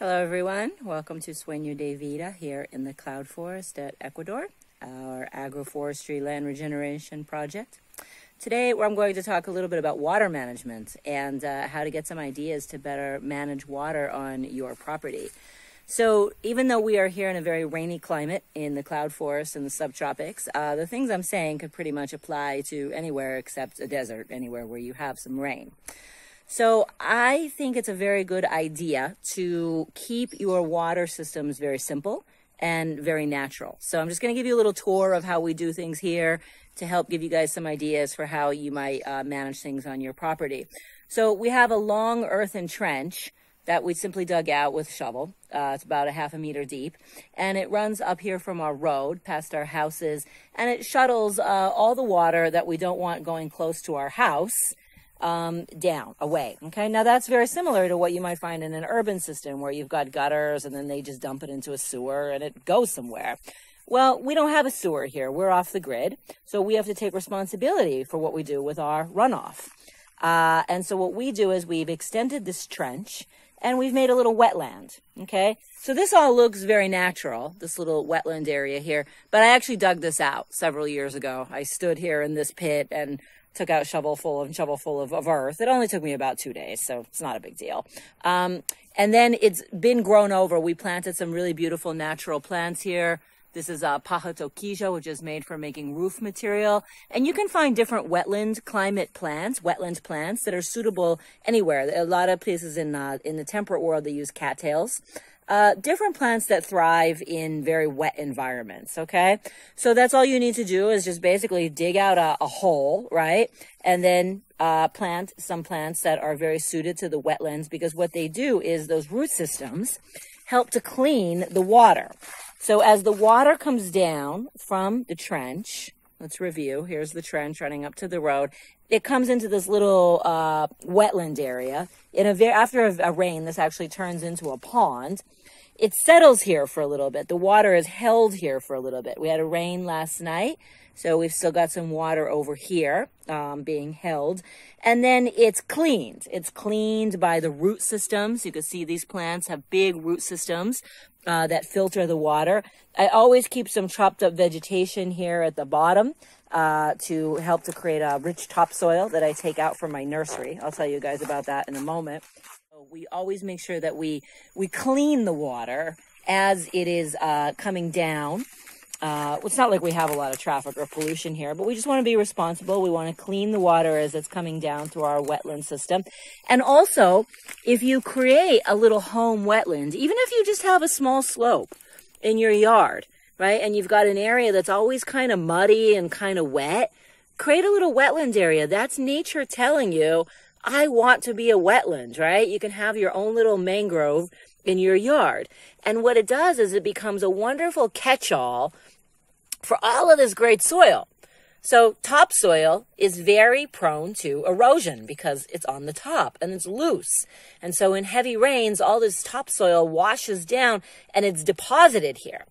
Hello everyone, welcome to Sueño de Vida here in the Cloud Forest at Ecuador, our agroforestry land regeneration project. Today I'm going to talk a little bit about water management and uh, how to get some ideas to better manage water on your property. So even though we are here in a very rainy climate in the cloud forest and the subtropics, uh, the things I'm saying could pretty much apply to anywhere except a desert, anywhere where you have some rain. So I think it's a very good idea to keep your water systems very simple and very natural. So I'm just going to give you a little tour of how we do things here to help give you guys some ideas for how you might uh, manage things on your property. So we have a long earthen trench that we simply dug out with shovel. Uh, it's about a half a meter deep, and it runs up here from our road past our houses, and it shuttles uh, all the water that we don't want going close to our house um, down, away. Okay, now that's very similar to what you might find in an urban system where you've got gutters and then they just dump it into a sewer and it goes somewhere. Well, we don't have a sewer here. We're off the grid. So we have to take responsibility for what we do with our runoff. Uh, and so what we do is we've extended this trench and we've made a little wetland. Okay. So this all looks very natural, this little wetland area here, but I actually dug this out several years ago. I stood here in this pit and took out shovel full and shovel full of, of earth. It only took me about two days, so it's not a big deal. Um, and then it's been grown over. We planted some really beautiful natural plants here. This is a uh, paja toquilla, which is made for making roof material. And you can find different wetland climate plants, wetland plants that are suitable anywhere. A lot of places in, uh, in the temperate world, they use cattails uh, different plants that thrive in very wet environments. Okay. So that's all you need to do is just basically dig out a, a hole, right? And then, uh, plant some plants that are very suited to the wetlands because what they do is those root systems help to clean the water. So as the water comes down from the trench, let's review. Here's the trench running up to the road. It comes into this little uh, wetland area. In a very, after a, a rain, this actually turns into a pond it settles here for a little bit. The water is held here for a little bit. We had a rain last night, so we've still got some water over here um, being held. And then it's cleaned. It's cleaned by the root systems. You can see these plants have big root systems uh, that filter the water. I always keep some chopped up vegetation here at the bottom uh, to help to create a rich topsoil that I take out from my nursery. I'll tell you guys about that in a moment we always make sure that we we clean the water as it is uh, coming down. Uh, it's not like we have a lot of traffic or pollution here, but we just want to be responsible. We want to clean the water as it's coming down through our wetland system. And also, if you create a little home wetland, even if you just have a small slope in your yard, right, and you've got an area that's always kind of muddy and kind of wet, create a little wetland area. That's nature telling you I want to be a wetland, right? You can have your own little mangrove in your yard. And what it does is it becomes a wonderful catch-all for all of this great soil. So topsoil is very prone to erosion because it's on the top and it's loose. And so in heavy rains, all this topsoil washes down and it's deposited here.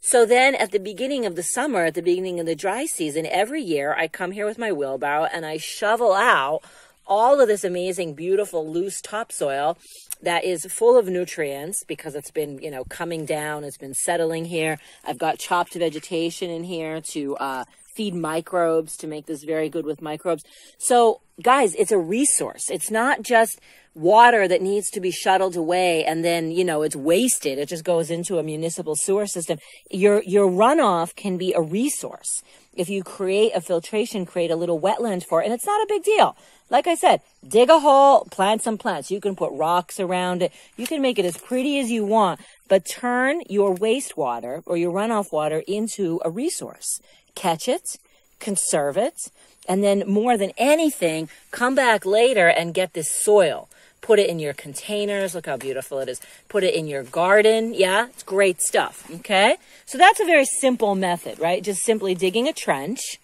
So then at the beginning of the summer, at the beginning of the dry season, every year I come here with my wheelbarrow and I shovel out all of this amazing, beautiful, loose topsoil that is full of nutrients because it's been, you know, coming down, it's been settling here. I've got chopped vegetation in here to uh, feed microbes to make this very good with microbes. So, guys, it's a resource. It's not just water that needs to be shuttled away and then, you know, it's wasted. It just goes into a municipal sewer system. Your, your runoff can be a resource. If you create a filtration, create a little wetland for it, and it's not a big deal. Like I said, dig a hole, plant some plants. You can put rocks around it. You can make it as pretty as you want, but turn your wastewater or your runoff water into a resource. Catch it, conserve it, and then more than anything, come back later and get this soil. Put it in your containers. Look how beautiful it is. Put it in your garden. Yeah, it's great stuff. Okay. So that's a very simple method, right? Just simply digging a trench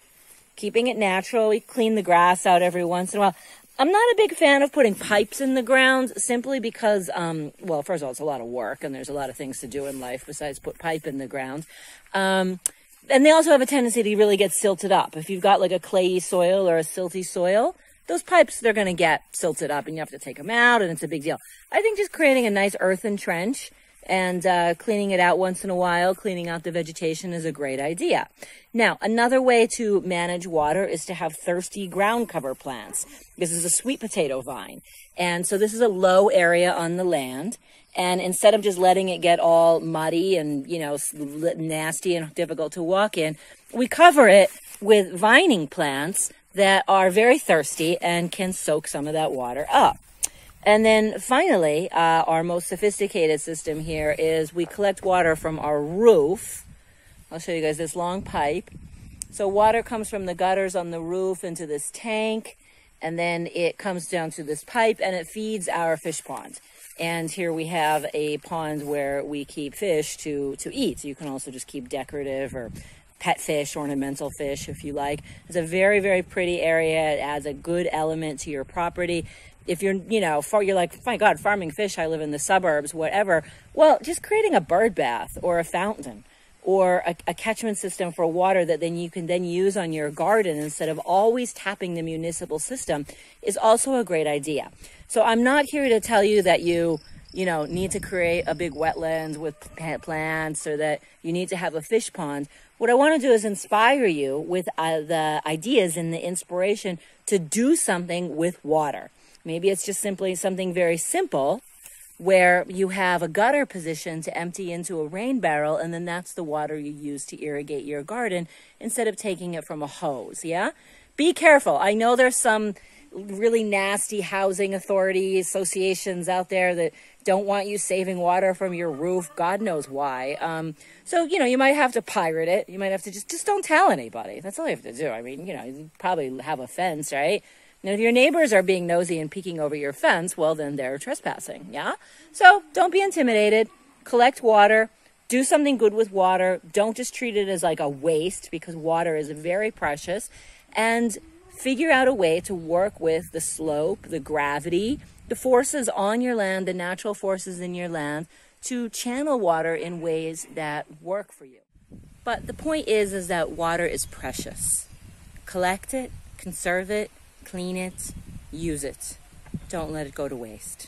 keeping it natural. We clean the grass out every once in a while. I'm not a big fan of putting pipes in the ground simply because, um, well, first of all, it's a lot of work and there's a lot of things to do in life besides put pipe in the ground. Um, and they also have a tendency to really get silted up. If you've got like a clayey soil or a silty soil, those pipes, they're going to get silted up and you have to take them out and it's a big deal. I think just creating a nice earthen trench and uh, cleaning it out once in a while, cleaning out the vegetation is a great idea. Now, another way to manage water is to have thirsty ground cover plants. This is a sweet potato vine. And so this is a low area on the land. And instead of just letting it get all muddy and, you know, nasty and difficult to walk in, we cover it with vining plants that are very thirsty and can soak some of that water up. And then finally, uh, our most sophisticated system here is we collect water from our roof. I'll show you guys this long pipe. So water comes from the gutters on the roof into this tank, and then it comes down to this pipe and it feeds our fish pond. And here we have a pond where we keep fish to, to eat. You can also just keep decorative or pet fish, ornamental fish, if you like. It's a very, very pretty area. It adds a good element to your property if you're, you know, far, you're like, my God, farming fish, I live in the suburbs, whatever. Well, just creating a bird bath or a fountain or a, a, catchment system for water that then you can then use on your garden instead of always tapping the municipal system is also a great idea. So I'm not here to tell you that you, you know, need to create a big wetlands with plants or that you need to have a fish pond. What I want to do is inspire you with uh, the ideas and the inspiration to do something with water. Maybe it's just simply something very simple where you have a gutter position to empty into a rain barrel and then that's the water you use to irrigate your garden instead of taking it from a hose, yeah? Be careful. I know there's some really nasty housing authority associations out there that don't want you saving water from your roof. God knows why. Um, so, you know, you might have to pirate it. You might have to just, just don't tell anybody. That's all you have to do. I mean, you know, you probably have a fence, right? And if your neighbors are being nosy and peeking over your fence, well, then they're trespassing. Yeah? So don't be intimidated. Collect water. Do something good with water. Don't just treat it as like a waste because water is very precious. And figure out a way to work with the slope, the gravity, the forces on your land, the natural forces in your land to channel water in ways that work for you. But the point is is that water is precious. Collect it, conserve it, clean it, use it. Don't let it go to waste.